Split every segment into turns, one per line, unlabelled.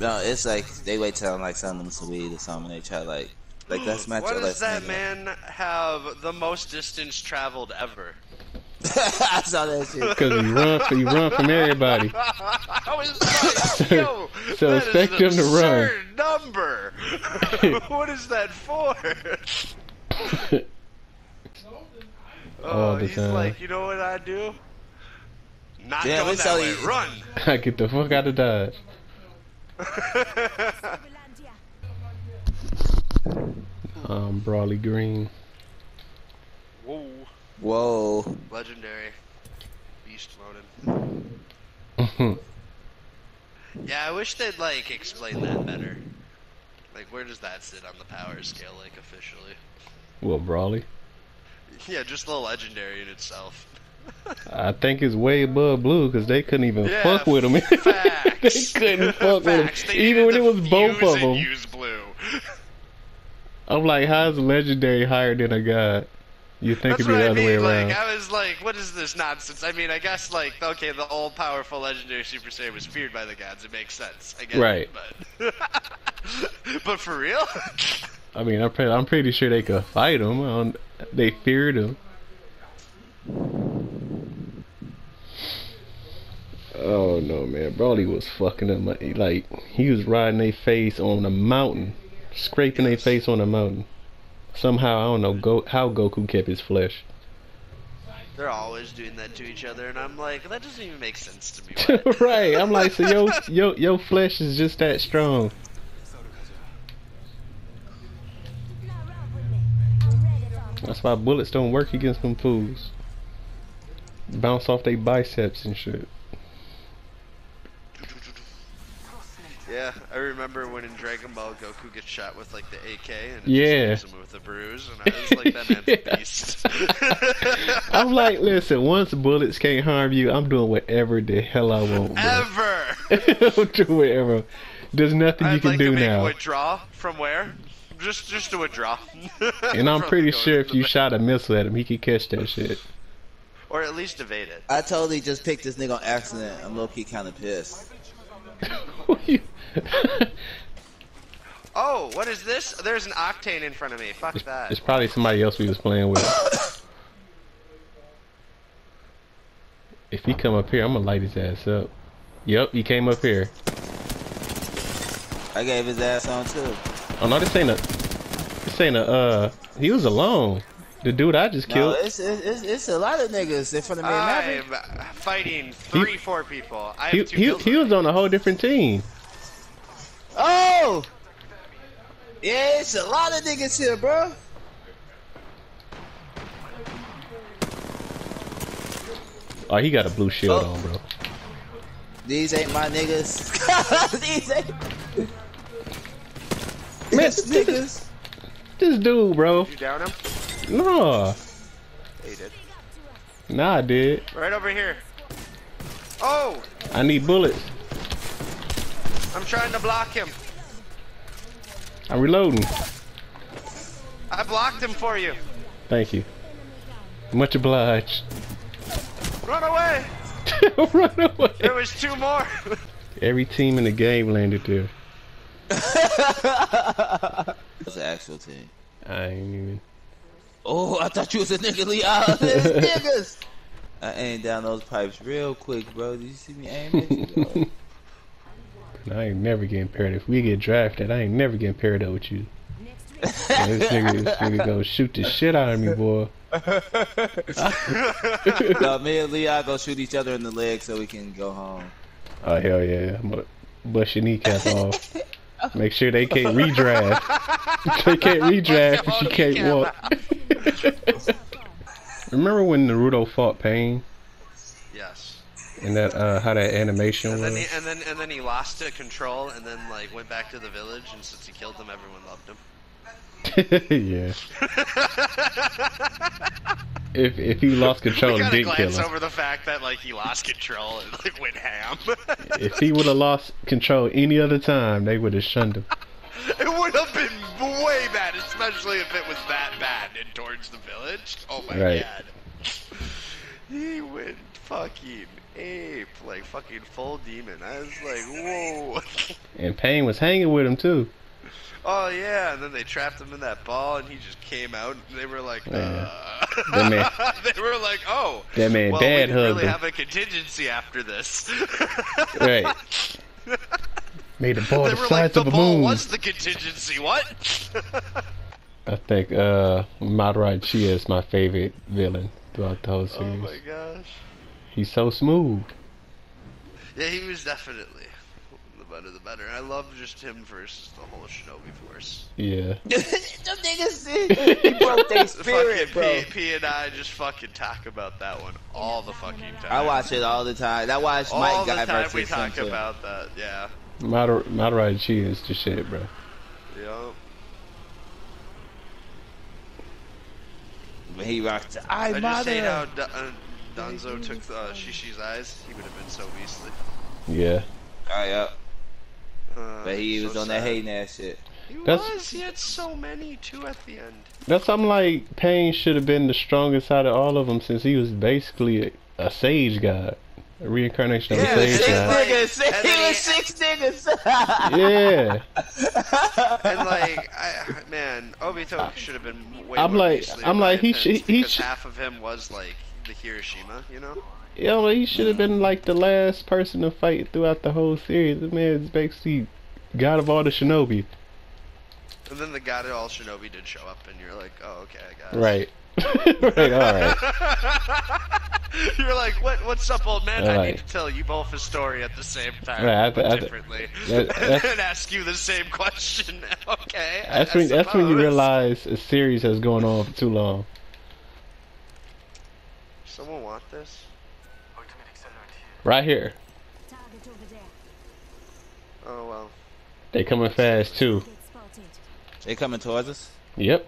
No, it's like they wait till I'm like selling them some weed or something. They try like like let's match
Why does that
hang
man have the most distance traveled ever?
I saw that shit.
Because you run, for, you run from everybody.
I was like, yo,
So
that is
expect
an
him to run.
number. what is that for? Oh,
the
he's
time.
like, you know what I do? Not
Yeah,
going
it's
that way. Run.
I get the fuck out of Dodge. Um, Broly Green.
Whoa,
Whoa.
legendary, beast loaded. Yeah, I wish they'd like explain that better. Like, where does that sit on the power scale, like officially?
Well, Broly?
Yeah, just the legendary in itself.
I think it's way above blue because they couldn't even
Yeah,
fuck with him. they couldn't fuck with
Facts.
him.
They
Even when it was both of them.
Use blue.
I'm like, how's legendary higher than a god? You think
That's
it'd be the
I
other
mean.
way
like,
around.
I was like, what is this nonsense? I mean, I guess like, okay, the all powerful legendary Super Saiyan was feared by the gods. It makes sense. I get
Right.
but but for real?
I mean, I'm, pre- I'm pretty sure they could fight him. They feared him. Oh no, man! Broly was fucking them. Like like, he was riding their face on a mountain, scraping their face on a mountain. Somehow I don't know go- how Goku kept his flesh.
They're always doing that to each other, and I'm like, that doesn't even make sense to me.
Right? I'm like, so yo, yo, your flesh is just that strong. That's why bullets don't work against them fools. Bounce off their biceps and shit.
Yeah, I remember when in Dragon Ball Goku gets shot with like the AK and it
Yeah.
just him with a bruise, and I was like, that man's a beast.
I'm like, listen, once bullets can't harm you, I'm doing whatever the hell I want, bro.
Ever.
I'm doing whatever. There's nothing you
I'd
can
like
do
to make
now.
withdraw from where? Just, just a withdraw.
And I'm pretty sure if you
the-
shot a missile at him, he could catch that shit.
or at least evade it.
I totally just picked this nigga on accident. I'm low key kind of pissed.
Oh, what is this? There's an octane in front of me. Fuck that.
It's probably somebody else we was playing with. If he come up here, I'm gonna light his ass up. Yep, he came up here.
I gave his ass on too.
Oh no, this ain't a. This ain't a. Uh, he was alone. The dude I just killed.
it's, it's it's it's a lot of niggas in front of me.
I'm fighting three, four people. I have
He,
two
he, he was on a whole different team.
Yeah, it's a lot of niggas here, bro.
Oh, he got a blue shield
Oh.
on, bro.
These ain't my niggas. These ain't.
Man,
These niggas.
This dude, bro.
You down him?
No,
He did.
nah, I did.
Right over here. Oh!
I need bullets.
I'm trying to block him.
I'm reloading.
I blocked him for you.
Thank you. Much obliged.
Run away!
Run away.
There was two more.
Every team in the game landed there.
It's an actual team.
I ain't even.
Oh, I thought you was a nigga, Leon. Ah, There's niggas. I aimed down those pipes real quick, bro. Did you see me aim at you? bro?
I ain't never getting paired. If we get drafted, I ain't never getting paired up with you. Man, this nigga, this nigga gonna shoot the shit out of me, boy.
no, me and Leon go shoot each other in the leg so we can go home.
Oh hell yeah! I'm gonna bust your kneecap off. Make sure they can't redraft. they can't redraft if you can't walk. Remember when Naruto fought Pain
yes.
And that uh, how that animation
And
was?
then, he, and then and then he lost to control and then like went back to the village and since he killed them everyone loved him.
yeah. If if he lost control and didn't kill
glance
him,
over the fact that like he lost control and like went ham.
if he would have lost control any other time, they would have shunned him.
it would have been way bad, especially if it was that bad and towards the village. Oh my
Right.
god. He went fucking ape, like fucking full demon. I was like, whoa.
And Pain was hanging with him too.
oh yeah, and then they trapped him in that ball, and he just came out, and they were like,
Yeah.
uh.
That man-
they were like, oh.
That man
well,
dad
we really
him.
have a contingency after this.
Right. Made the ball
They
the
were like,
size
the
of a
ball
moon.
What's the contingency. What?
I think uh Madara Uchiha is my favorite villain throughout the whole series.
oh my gosh.
He's so smooth.
Yeah, he was definitely the better the better. I love just him versus the whole Shinobi Force.
Yeah.
Them niggas said he broke their spirit,
fucking
bro.
P, P and I just fucking talk about that one all the fucking time.
I watch it all the time. I watch
all
Mike
the
Guy
time
versus
we talk
Sun
about that. Yeah.
Madur- Madara Uchiha is the shit, bro.
Yup.
When he rocked I,
I just hate how uh, Danzo took uh, Shisui's eyes. He would have been so beastly.
Yeah.
Oh, yeah.
Uh,
But he
so
was on that
sad.
hating ass shit.
He
That's-
was. He had so many too at the end.
That's something like Pain should have been the strongest out of all of them since he was basically a, a sage god. A reincarnation of
Yeah,
a sage
six
god.
like-
niggas.
and
he was six niggas.
Yeah.
And like, I, man, Obito should have been way
I'm
more
like- I'm like, he should- he
because half of him was like the Hashirama, you know.
Yo, he should have been like the last person to fight throughout the whole series. The man is basically god of all the shinobi.
And then the God of all Shinobi did show up, and you're like, oh, okay, I guess.
Right. right, alright.
You're like, what? What's up, old man? I
Alright.
need to tell you both a story at the same time,
Right, I
but
th- I
differently, and ask you the same question. okay.
That's
I
when that's when you realize a series has gone on for too long.
Someone want this?
Right here.
Target over.
Oh well.
They coming fast too.
Get spotted.
they coming towards us.
Yep.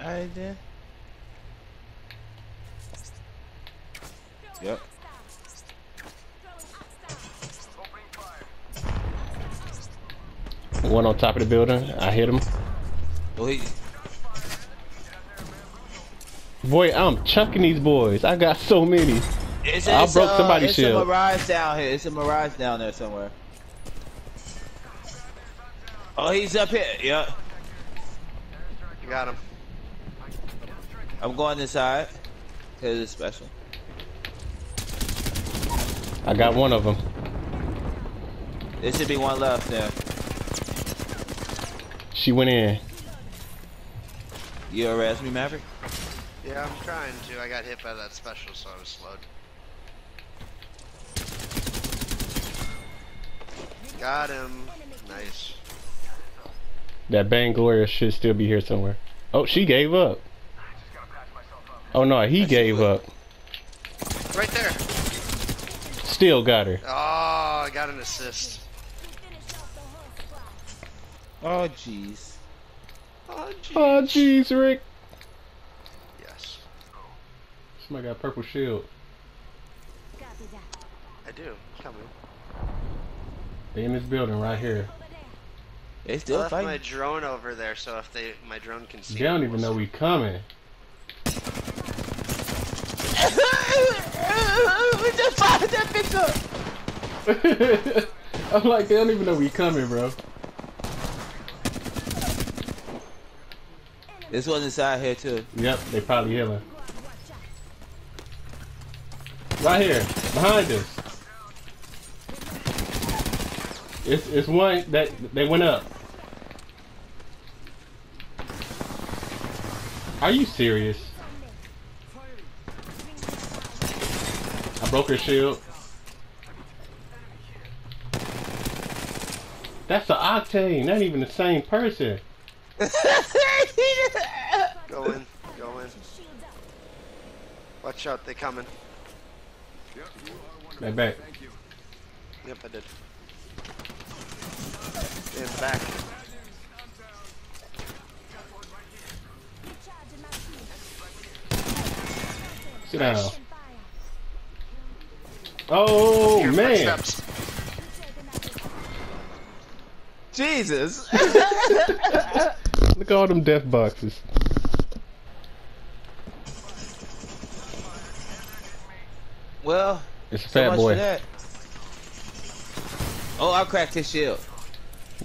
Alright then. Yep.
One on top of the building. I hit him.
Oh, he,
Boy, I'm chucking these boys. I got so many.
it's,
I
it's,
broke
uh,
somebody's
it's
shield.
a mirage down here. It's a mirage down there somewhere. Oh, he's up here. Yep.
You got him.
I'm going inside. Cause it's special.
I got one of them.
There should be one left there.
She went in.
You arrest me, Maverick?
Yeah, I'm trying to. I got hit by that special, so I was slowed. Got him. Nice.
That Bangalore should still be here somewhere. Oh, she gave up. Oh no, he gave up.
Right there.
Still got her.
Oh, I got an assist.
Oh, jeez.
Oh, gee.
Oh jeez, Rick. Somebody got a purple shield.
I do. Coming.
They in this building right here.
They
I
still
left my drone over there, so if they my drone can see.
They don't even know
we'll
coming.
we just fired that bitch up.
I'm like, they don't even know we coming, bro.
This one inside here too.
Yep, they probably healing. Right here, behind us. It's it's one that they went up. Are you serious? I broke her shield. That's an octane, not even the same person.
Go in. Go in. Watch out, they coming.
That back.
Yep, I did. In the back.
Sit down. Oh
Here,
man.
footsteps.
Jesus.
Look at all them death boxes.
Well,
It's a
so
fat
much
boy.
for that. Oh, I cracked his shield.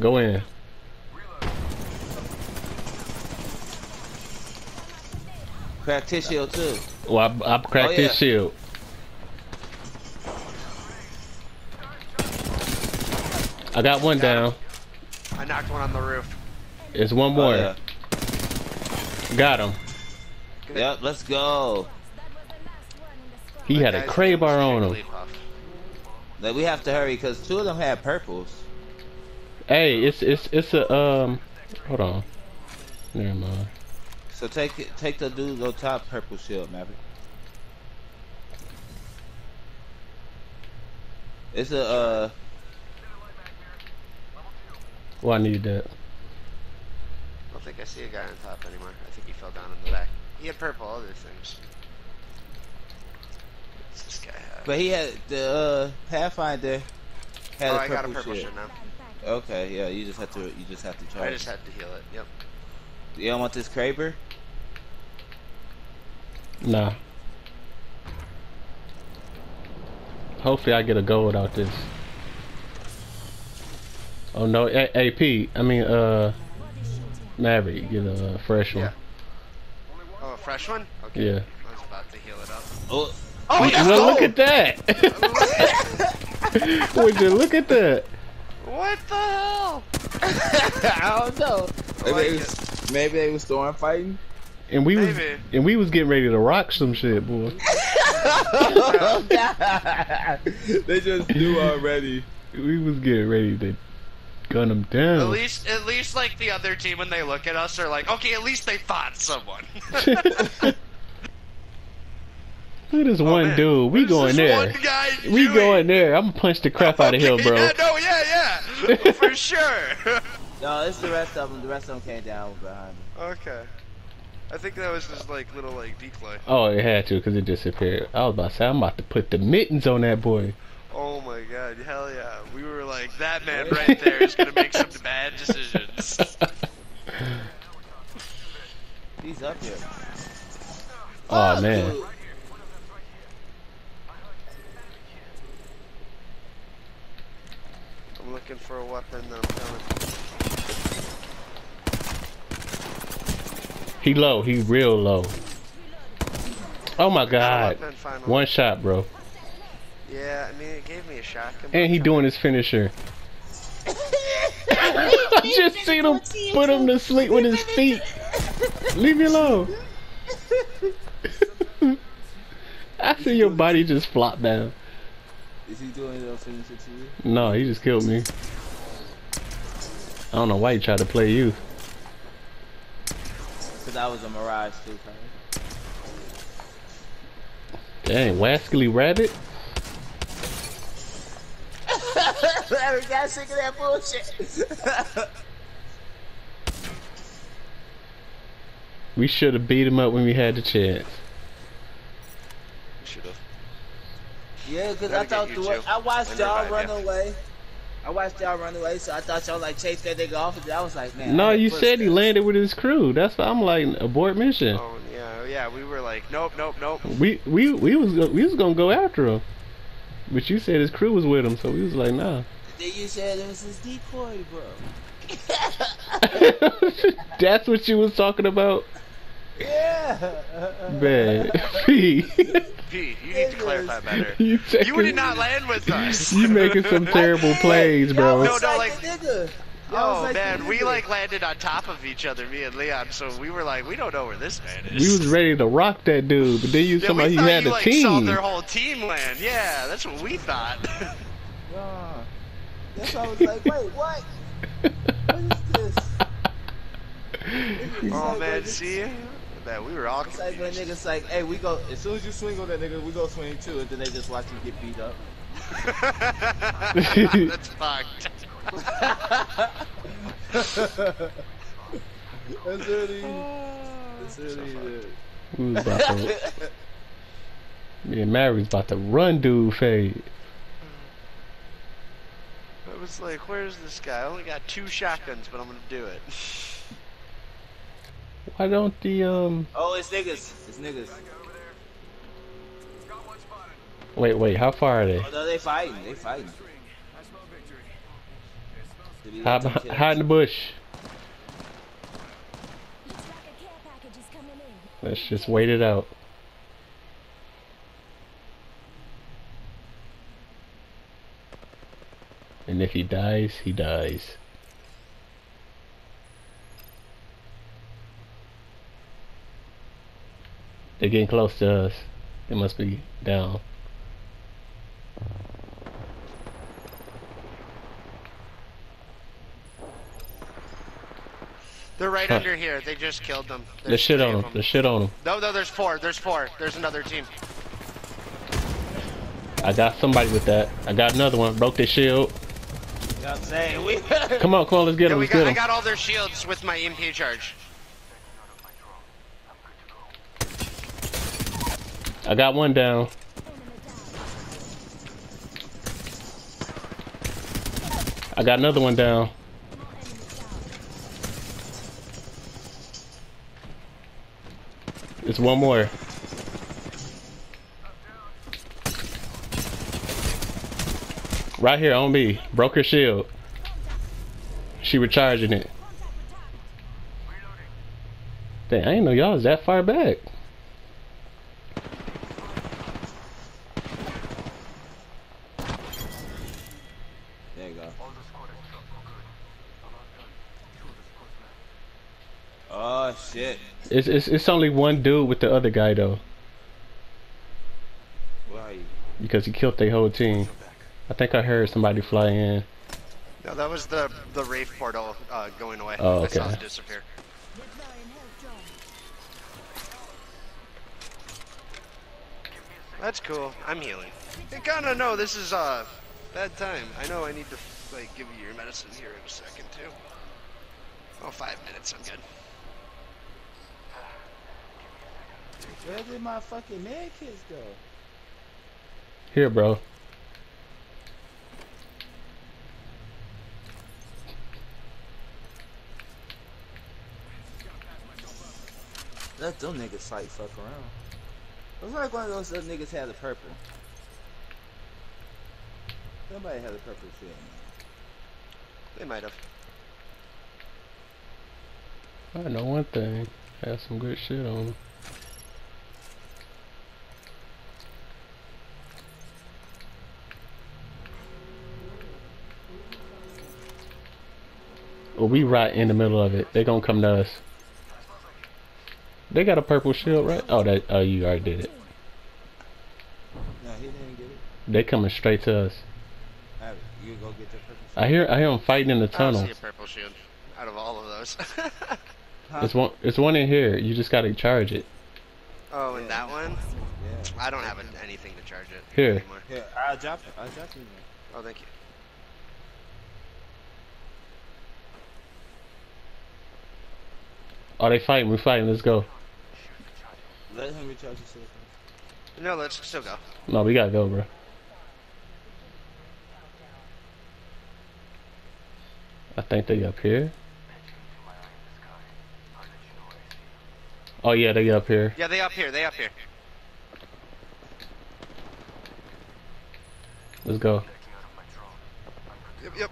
Go in.
Cracked his shield too.
Well, I, I cracked
Oh, yeah.
his shield. I got one down.
I knocked one on the roof.
It's one more.
Oh, yeah.
Got him.
Yep, let's go.
He had a
Guys, Kraber
on him.
Jigglypuff.
Like, we have to hurry because two of them had purples.
Hey, it's it's it's a um. Hold on. Never mind.
So take take the dude on top purple shield, Maverick. It's a uh.
Well, I need that.
I don't think I see a guy on top anymore. I think he fell down in the back. He had purple other things. What's this guy have?
But he had the uh Pathfinder had
oh,
a
I got a
purple
purple
shield.
shirt now.
Okay, yeah, you just have to you just have to try.
I just had to heal it. Yep.
You don't want this Kraber?
Nah. Hopefully, I get a gold out this. Oh no, A- AP. I mean, uh, Maverick, get a fresh one.
Yeah. Oh, a fresh one? Okay.
Yeah.
I was about to heal it up.
Oh,
Oh, yeah.
Well, look at that. Would you look at that?
What the hell?
I don't know. Maybe,
like
they was, maybe they was storm fighting.
And we was and we was getting ready to rock some shit, boy.
they just knew already.
We was getting ready to gun them down.
At least, at least, like the other team, when they look at us, are like, okay, at least they fought someone.
Look at this oh, one
Oh, Man,
dude. We
what is
going there. We
doing?
going there. I'm gonna punch the crap out of him, bro.
Yeah, no, yeah, yeah, for sure.
No, it's the rest of them. The rest of them came down behind me.
okay. I think that was just like little like decoy.
Oh, it had to because it disappeared. I was about to say I'm about to put the mittens on that boy.
Oh my god, hell yeah. We were like, that man right there is gonna make some bad decisions.
He's up here.
Oh
Fuck,
man.
dude.
Looking for a weapon that I'm coming.
He low. He real low. Oh my god.
weapon.
One shot, bro.
Yeah, I mean, it gave me a shotgun.
And he doing his finisher. I just seen him put him to sleep with his feet. Leave me alone. I see your body just flop down.
Is he doing it on to you?
No, he just killed me. I don't know why he tried to play you.
Because I was a Mirage too, Kyle.
Dang, Wascally Rabbit?
Larry got sick of that bullshit.
We should have beat him up when we had the chance.
Should have.
Yeah, because I thought
get
the way. I watched y'all run
you.
away. I watched y'all run away, so I thought y'all like chased that nigga off, and I was like, man.
No, you said he landed with his crew. That's why I'm like abort mission.
Oh yeah, yeah. We were like, nope, nope, nope.
We we we was we was gonna go after him, but you said his crew was with him, so we was like, nah.
Then you said it was his decoy, bro.
That's what you was talking about,
Yeah.
man. P,
P, you need to clarify better.
you
You did not land with us.
You making some terrible plays, bro.
Y'all
No, no,
like,
like-
the nigga. Y'all
Oh
like
man, we like landed on top of each other, me and Leon. So we were like, we don't know where this man is.
We was ready to rock that dude, but then you
yeah,
somebody
we
you
thought
had
you
a
like saw
team.
their whole team land. Yeah, that's what we thought.
Nah. That's why I was like, wait, what? What is this?
Oh
like
man,
when-
see, man, we were all
It's like when niggas like, hey, we go as soon as you swing on that nigga, we go swing too, and then they just watch you get beat up.
that's fucked.
That's really, that's really it.
We was about to, me and Mary was about to run dude fade.
I was like, where's this guy? I only got two shotguns, but I'm gonna do it.
Why don't the um?
Oh, it's niggas. It's niggas.
Wait, wait, how far are they?
Oh, no, they fighting. They fighting.
Hide,
let them
behi-
kill
hide in the bush.
Looks like a care package is coming in.
Let's just wait it out. And if he dies, he dies. They're getting close to us. They must be down.
They're right
Huh.
under here. They just killed them.
The
There's
shit on
of
them. The shit on them.
No, no, there's four. There's four. There's another team.
I got somebody with that. I got another one. Broke their shield.
You know what I'm saying? We
Come on, come on, let's get
Yeah,
him.
we
Let's
got,
get
I got all their shields with my MP charge.
I got one down. I got another one down. There's one more. Right here on me. Broke her shield. She recharging it. Dang, I didn't know y'all was that far back.
There you go. Oh shit.
It's, it's it's only one dude with the other guy though,
you?
because he killed their whole team. I think I heard somebody fly in.
No, that was the the Wraith portal uh, going away.
Oh,
I saw
okay.
it disappear.
Deploying health drone.
That's cool. I'm healing. Hey, kinda no, this is uh bad time. I know I need to like give you your medicine here in a second too. Oh, five minutes. I'm good.
Where did my fucking med kits go?
Here, bro.
Let them niggas fight fuck around. Looks like one of those other niggas had a purple. Somebody had a purple shit.
They might have.
I know one thing. Have some good shit on him. Well, we right in the middle of it. They gonna come to us. They got a purple shield, right? Oh, that. Oh, you already did it.
No, he didn't get it.
They coming straight to us.
Have. You go get the purple shit.
I hear. I hear them fighting in the
I
tunnel.
see a purple shield out of all of those.
Huh?
It's one. It's one in here. You just gotta charge it.
oh, and that one?
Yeah.
I don't have anything to charge it
Here.
anymore.
Here, I'll drop it. I'll drop you.
Oh, thank you.
Oh, they fighting. We fighting. Let's go.
Let him recharge his cell.
No, let's still go.
No, we gotta go, bro. I think they up here. Oh yeah, they up here.
Yeah, they up here. They up here.
Let's go.
Yep, yep,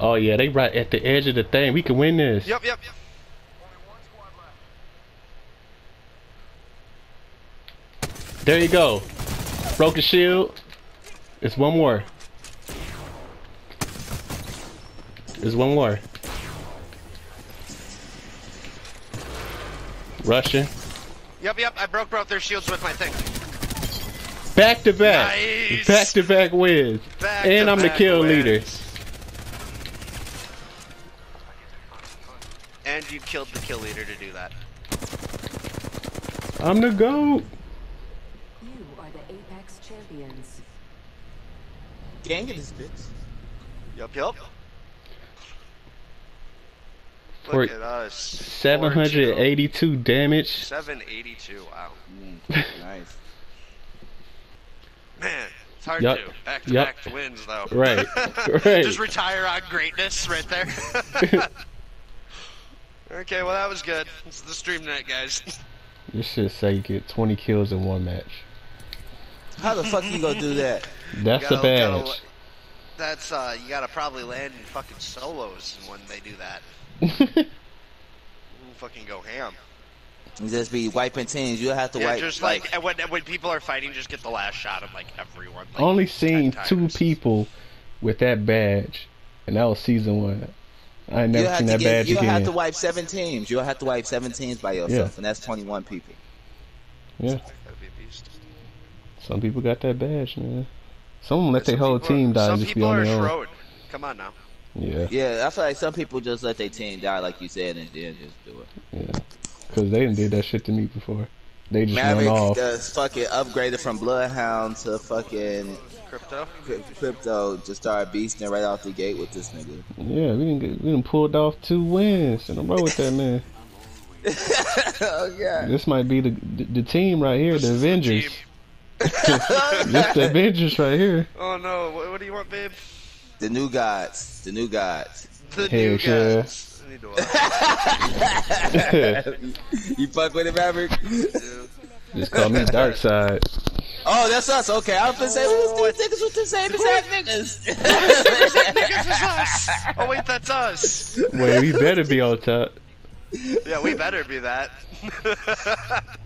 Oh yeah, they right at the edge of the thing. We can win this.
Yep, yep, yep.
There you go. Broke the shield. It's one more. There's one more. Russian.
Yep, yep. I broke both their shields with my thing.
Back to back.
Nice.
Back to back wins.
Back
and I'm the kill
wins.
leader.
And you killed the kill leader to do that.
I'm the GOAT.
You are the Apex champions.
Gang of this bitch.
Yup, yup.
For-
Look at us.
782 damage.
782. Wow.
Mm, nice.
Man, it's hard
Yup.
to. Back to
Yup.
back wins, though.
Right. Right.
Just retire on greatness right there. okay, well, that was good. It's the stream night, guys.
This should say you get 20 kills in one match.
How the fuck you gonna do that?
That's
You
a
gotta- gotta-
badge.
That's uh, you gotta probably land in fucking solos when they do that. Fucking go ham.
You just be wiping teams. You'll have to
Yeah,
wipe.
just like, and when when people are fighting, just get the last shot of like everyone. Like,
Only seen two people with that badge, and that was season one. I ain't
you'll
never
have
seen
to
that
get,
badge
you'll
again.
have to wipe seven teams. You'll have to wipe seven teams by yourself,
Yeah.
and that's 21 people.
Yeah,
That'd be a beast.
some people got that badge, man. Some of them let their whole
people are-
team die
Some
and just be
people
on
are
their own.
Schroed. Come on now.
Yeah,
Yeah, I feel like some people just let their team die, like you said, and then just do it.
yeah. Cause they didn't did that shit to me before. They just
Maverick
run off.
just fucking upgraded from Bloodhound to fucking
Crypto.
Crypto. Just started beasting right off the gate with this nigga.
Yeah, we didn't get, we done pulled off two wins in a row with that man.
oh god.
This might be the the, the team right here,
This
the
is the
Avengers.
Team.
this the Avengers right here.
Oh no! What, what do you want, babe?
The new gods. The new gods.
The
Hell
new
yeah.
guys. I need to watch.
you fuck with it, Maverick?
Just call me Darkseid.
Oh, that's us. Okay, I was gonna say who's these niggas with the same exact niggas?
Niggas is us. Oh wait, that's us.
Wait, we better be on top.
Yeah, we better be that.